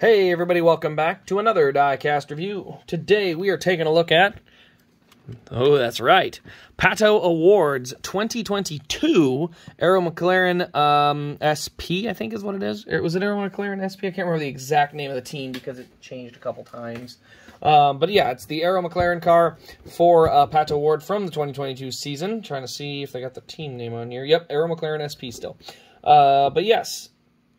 Hey everybody, welcome back to another Diecast review. Today we are taking a look at, oh that's right, Pato O'Ward's 2022 Arrow McLaren um, SP, I think is what it is. Was it Arrow McLaren SP? I can't remember the exact name of the team because it changed a couple times. Um, but yeah, it's the Arrow McLaren car for uh, Pato O'Ward from the 2022 season. Trying to see if they got the team name on here. Yep, Arrow McLaren SP still. Uh, but yes,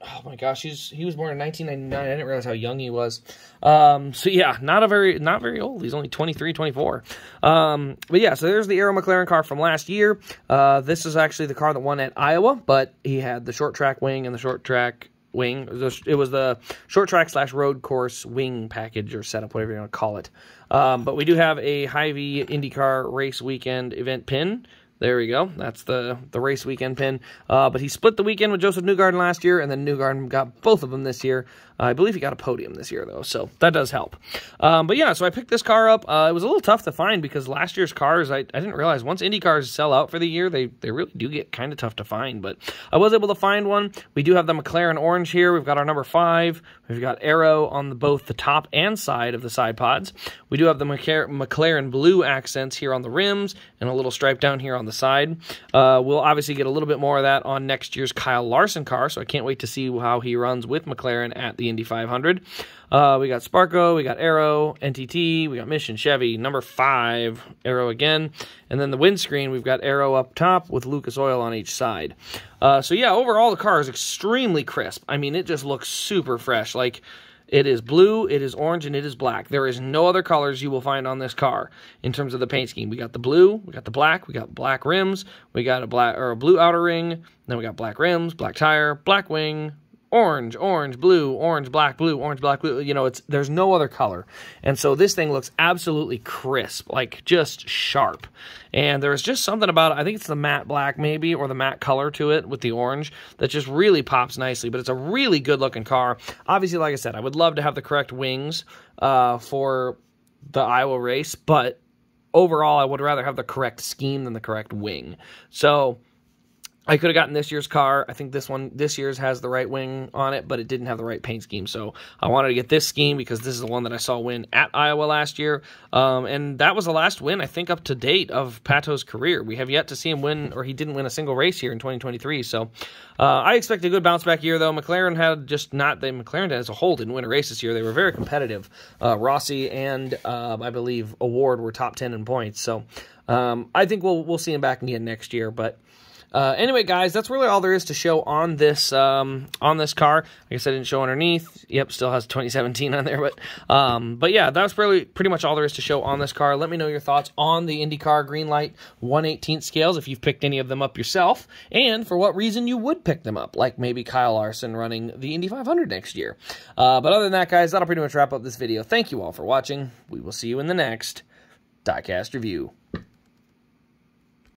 oh my gosh, he's he was born in 1999. I didn't realize how young he was. Um, so yeah, not a very not very old. He's only 23, 24. Um, but yeah, so there's the Arrow McLaren car from last year. Uh, this is actually the car that won at Iowa, but he had the short track wing and the short track wing. It was the short track slash road course wing package or setup, whatever you want to call it. Um, but we do have a Hy-Vee IndyCar race weekend event pin. There we go. That's the, the race weekend pin. Uh, but he split the weekend with Josef Newgarden last year, and then Newgarden got both of them this year. Uh, I believe he got a podium this year, though, so that does help. Um, but yeah, so I picked this car up. Uh, it was a little tough to find because last year's cars, I, I didn't realize once Indy cars sell out for the year, they, they really do get kind of tough to find. But I was able to find one. We do have the McLaren orange here. We've got our number five. We've got arrow on the, both the top and side of the side pods. We do have the McLaren blue accents here on the rims and a little stripe down here on the side. Uh, we'll obviously get a little bit more of that on next year's Kyle Larson car, so I can't wait to see how he runs with McLaren at the Indy 500. Uh, we got Sparco, we got Arrow, NTT, we got Mission Chevy, number five, Arrow again. And then the windscreen, we've got Arrow up top with Lucas Oil on each side. Uh, so yeah, overall the car is extremely crisp. I mean, it just looks super fresh. Like, it is blue, it is orange, and it is black. There is no other colors you will find on this car in terms of the paint scheme. We got the blue, we got the black, we got black rims, we got a black or a blue outer ring, then we got black rims, black tire, black wing, orange, orange, blue, orange, black, blue, orange, black, blue. You know, it's there's no other color. And so this thing looks absolutely crisp, like just sharp. And there's just something about it. I think it's the matte black maybe or the matte color to it with the orange that just really pops nicely. But it's a really good looking car. Obviously, like I said, I would love to have the correct wings uh, for the Iowa race, but overall, I would rather have the correct scheme than the correct wing. So I could have gotten this year's car. I think this one, this year's has the right wing on it, but it didn't have the right paint scheme. So I wanted to get this scheme because this is the one that I saw win at Iowa last year. Um, and that was the last win, I think, up to date of Pato's career. We have yet to see him win, or he didn't win a single race here in 2023. So uh, I expect a good bounce back year, though. McLaren had just not, the McLaren as a whole didn't win a race this year. They were very competitive. Uh, Rossi and, uh, I believe, O'Ward were top 10 in points. So um, I think we'll, we'll see him back again next year. But uh, anyway, guys, that's really all there is to show on this um, on this car. I guess I didn't show underneath. Yep, still has 2017 on there, but um, but yeah, that's really pretty much all there is to show on this car. Let me know your thoughts on the IndyCar Greenlight 118th scales if you've picked any of them up yourself, and for what reason you would pick them up, like maybe Kyle Larson running the Indy 500 next year. Uh, but other than that, guys, that'll pretty much wrap up this video. Thank you all for watching. We will see you in the next diecast review.